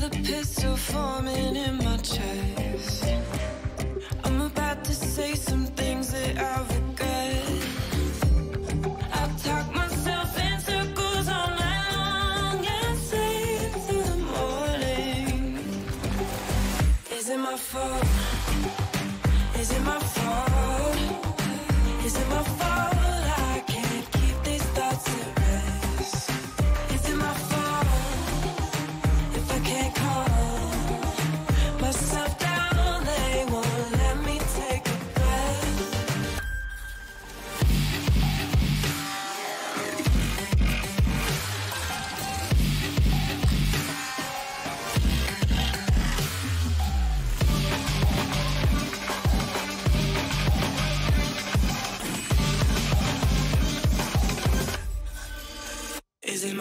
the pistol forming in my chest. I'm about to say some things that I regret. I talk myself in circles all night long and the morning. Is it my fault? Is it my fault? Is it my fault?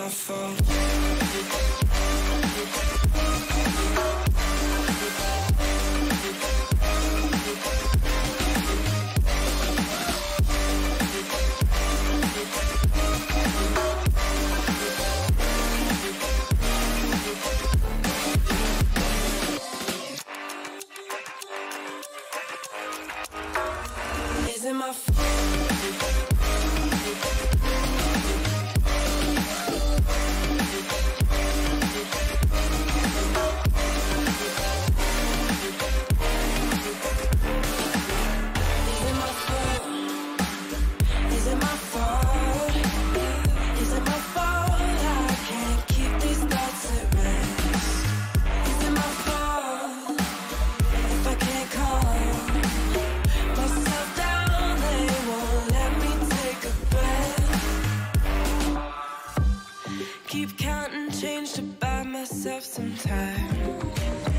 my fault? keep counting change to buy myself some time.